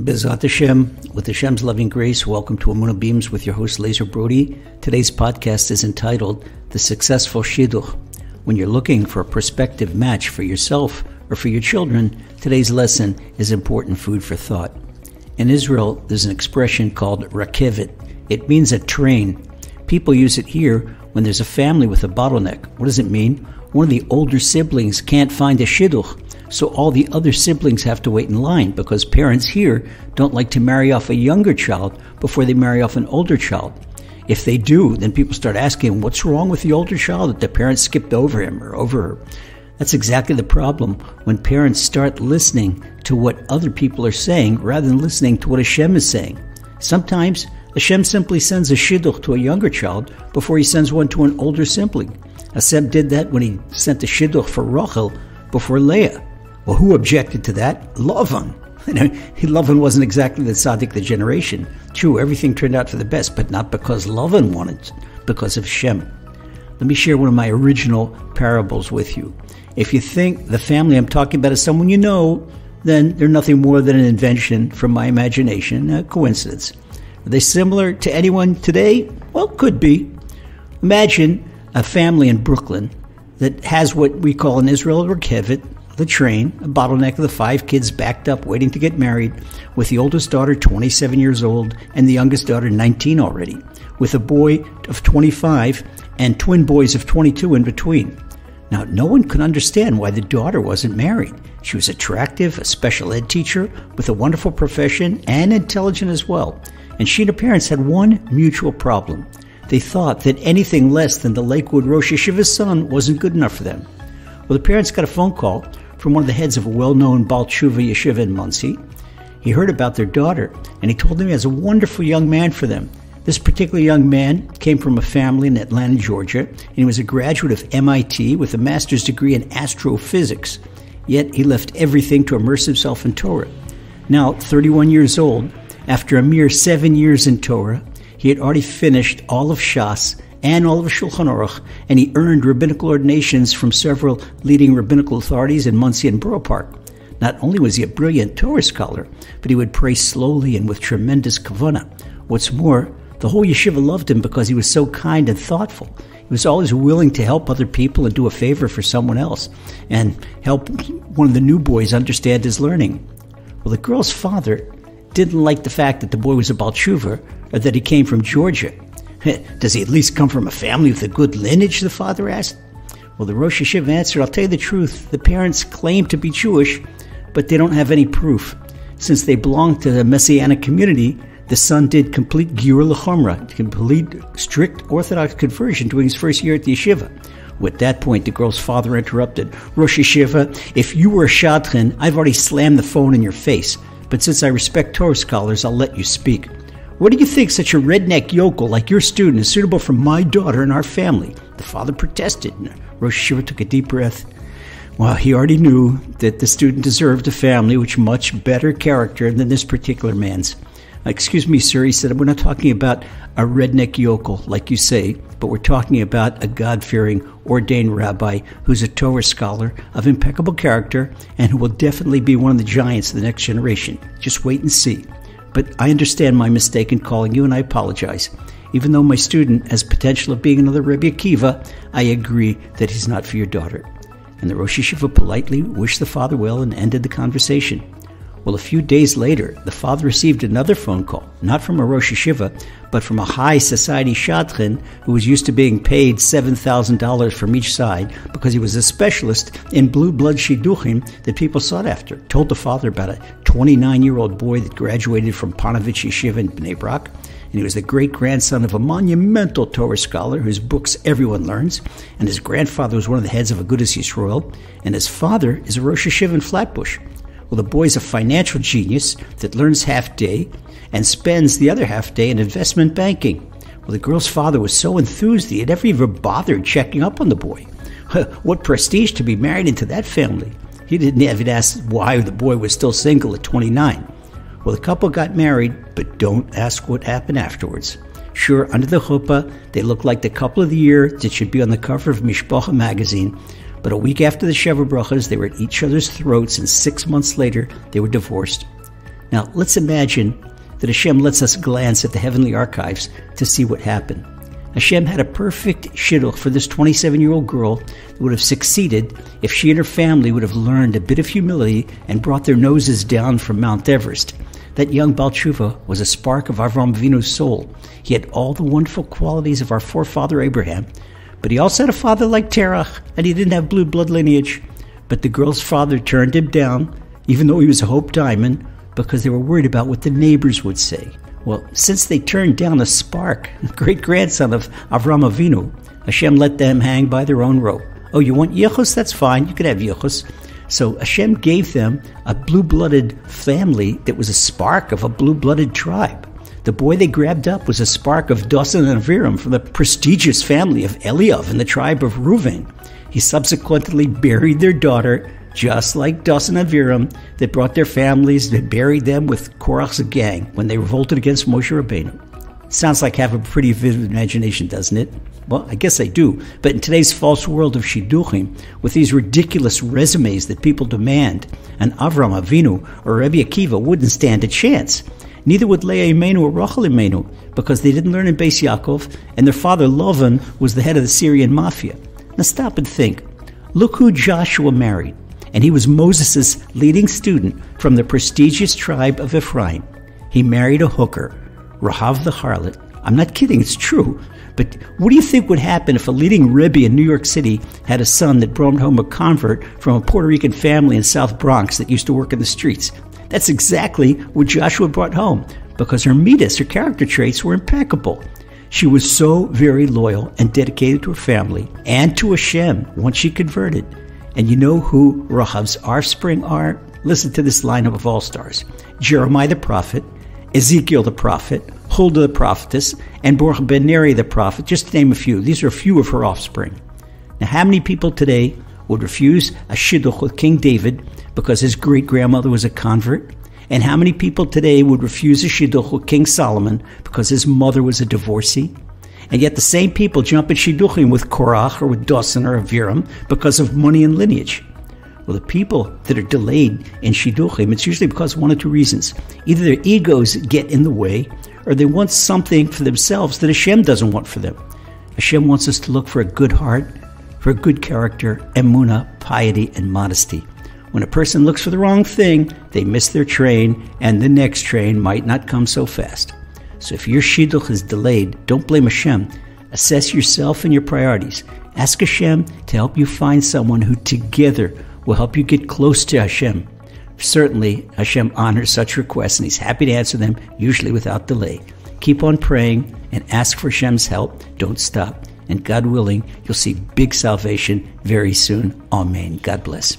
Bezat Hashem, with Hashem's loving grace, welcome to Emuna Beams with your host Lazer Brody. Today's podcast is entitled The Successful Shidduch. When you're looking for a prospective match for yourself or for your children, today's lesson is important food for thought. In Israel, there's an expression called rakevet. It means a train. People use it here when there's a family with a bottleneck. What does it mean? One of the older siblings can't find a shidduch so all the other siblings have to wait in line because parents here don't like to marry off a younger child before they marry off an older child. If they do, then people start asking, what's wrong with the older child that the parents skipped over him or over her? That's exactly the problem when parents start listening to what other people are saying rather than listening to what Hashem is saying. Sometimes Hashem simply sends a shidduch to a younger child before he sends one to an older sibling. Hashem did that when he sent the shidduch for Rachel before Leah. Well, who objected to that? Lavan. Lavan wasn't exactly the tzaddik the generation. True, everything turned out for the best, but not because Lavan wanted, because of Shem. Let me share one of my original parables with you. If you think the family I'm talking about is someone you know, then they're nothing more than an invention from my imagination, a coincidence. Are they similar to anyone today? Well, could be. Imagine a family in Brooklyn that has what we call in Israel a rekevet, the train, a bottleneck of the five kids backed up waiting to get married, with the oldest daughter 27 years old and the youngest daughter 19 already, with a boy of 25 and twin boys of 22 in between. Now, no one could understand why the daughter wasn't married. She was attractive, a special ed teacher with a wonderful profession, and intelligent as well. And she and her parents had one mutual problem. They thought that anything less than the Lakewood Rosh Yeshiva's son wasn't good enough for them. Well, the parents got a phone call from one of the heads of a well known Baal Tshuva yeshiva in Monsey. He heard about their daughter, and he told them he has a wonderful young man for them. This particular young man came from a family in Atlanta, Georgia, and he was a graduate of MIT with a master's degree in astrophysics. Yet he left everything to immerse himself in Torah. Now, 31 years old, after a mere seven years in Torah, he had already finished all of Shas and all of Shulchan Aruch, and he earned rabbinical ordinations from several leading rabbinical authorities in Monsey and Borough Park. Not only was he a brilliant Torah scholar, but he would pray slowly and with tremendous kavanah. What's more, the whole yeshiva loved him because he was so kind and thoughtful. He was always willing to help other people and do a favor for someone else, and help one of the new boys understand his learning. Well, the girl's father didn't like the fact that the boy was a Baal Tshuva, or that he came from Georgia. Does he at least come from a family with a good lineage? The father asked. Well, the Rosh Yeshiva answered, I'll tell you the truth. The parents claim to be Jewish, but they don't have any proof. Since they belong to the Messianic community, the son did complete Giur L'chomra, complete strict Orthodox conversion during his first year at the yeshiva. At that point, the girl's father interrupted. Rosh Yeshiva, if you were a shadchan, I've already slammed the phone in your face. But since I respect Torah scholars, I'll let you speak. What do you think such a redneck yokel like your student is suitable for my daughter and our family? The father protested. Rosh Yeshiva took a deep breath. Well, he already knew that the student deserved a family with much better character than this particular man's. Excuse me, sir, he said, we're not talking about a redneck yokel, like you say, but we're talking about a God fearing, ordained rabbi who's a Torah scholar of impeccable character and who will definitely be one of the giants of the next generation. Just wait and see. But I understand my mistake in calling you, and I apologize. Even though my student has potential of being another Rabbi Akiva, I agree that he's not for your daughter. And the Rosh Yeshiva politely wished the father well and ended the conversation. Well, a few days later, the father received another phone call, not from a Rosh Yeshiva, but from a high society shadchan who was used to being paid $7,000 from each side because he was a specialist in blue blood shidduchim that people sought after. Told the father about a 29 year old boy that graduated from Panovich Yeshiva in Bnei Brak, and he was the great grandson of a monumental Torah scholar whose books everyone learns, and his grandfather was one of the heads of a Agudas Yisrael, and his father is a Rosh Yeshiva in Flatbush. Well, the boy's a financial genius that learns half day and spends the other half day in investment banking. Well, the girl's father was so enthused he never even bothered checking up on the boy. what prestige to be married into that family. He didn't even ask why the boy was still single at 29. Well, the couple got married, but don't ask what happened afterwards. Sure, under the chuppah, they looked like the couple of the year that should be on the cover of Mishpacha magazine, but a week after the Sheva Brachas, they were at each other's throats, and six months later, they were divorced. Now, let's imagine that Hashem lets us glance at the heavenly archives to see what happened. Hashem had a perfect shidduch for this 27 year old girl that would have succeeded if she and her family would have learned a bit of humility and brought their noses down from Mount Everest. That young Baal Tshuva was a spark of Avram Avinu's soul. He had all the wonderful qualities of our forefather Abraham, but he also had a father like Terach, and he didn't have blue blood lineage. But the girl's father turned him down, even though he was a Hope Diamond, because they were worried about what the neighbors would say. Well, since they turned down a spark, great grandson of Avram Avinu, Hashem let them hang by their own rope. Oh, you want yichus? That's fine. You can have yichus. So Hashem gave them a blue blooded family that was a spark of a blue blooded tribe. The boy they grabbed up was a spark of Dosan and Aviram from the prestigious family of Eliav in the tribe of Reuven. He subsequently buried their daughter just like Dosan and Aviram, that brought their families, that buried them with Korach's gang when they revolted against Moshe Rabbeinu. Sounds like have a pretty vivid imagination, doesn't it? Well, I guess I do. But in today's false world of shidduchim, with these ridiculous resumes that people demand, an Avram Avinu or Rabbi Akiva wouldn't stand a chance. Neither would Leah Imenu or Rachel Imenu, because they didn't learn in Beis Yaakov, and their father Lavan was the head of the Syrian mafia. Now stop and think. Look who Joshua married and he was Moses' leading student from the prestigious tribe of Ephraim. He married a hooker, Rahav the harlot. I'm not kidding, it's true. But what do you think would happen if a leading Rebbe in New York City had a son that brought home a convert from a Puerto Rican family in South Bronx that used to work in the streets? That's exactly what Joshua brought home because her midas, her character traits, were impeccable. She was so very loyal and dedicated to her family and to Hashem once she converted. And you know who Rahav's offspring are? Listen to this lineup of all stars Jeremiah the prophet, Ezekiel the prophet, Huldah the prophetess, and Baruch ben Neri the prophet, just to name a few. These are a few of her offspring. Now, how many people today would refuse a shidduch with King David because his great grandmother was a convert? And how many people today would refuse a shidduch with King Solomon because his mother was a divorcee? And yet the same people jump at Shidduchim with Korach or with Dosan or Aviram because of money and lineage. Well, the people that are delayed in Shidduchim, it's usually because of one of two reasons. Either their egos get in the way, or they want something for themselves that Hashem doesn't want for them. Hashem wants us to look for a good heart, for a good character, emuna, piety, and modesty. When a person looks for the wrong thing, they miss their train, and the next train might not come so fast. So if your shidduch is delayed, don't blame Hashem. Assess yourself and your priorities. Ask Hashem to help you find someone who together will help you get close to Hashem. Certainly, Hashem honors such requests and He's happy to answer them, usually without delay. Keep on praying and ask for Hashem's help. Don't stop. And God willing, you'll see big salvation very soon. Amen. God bless.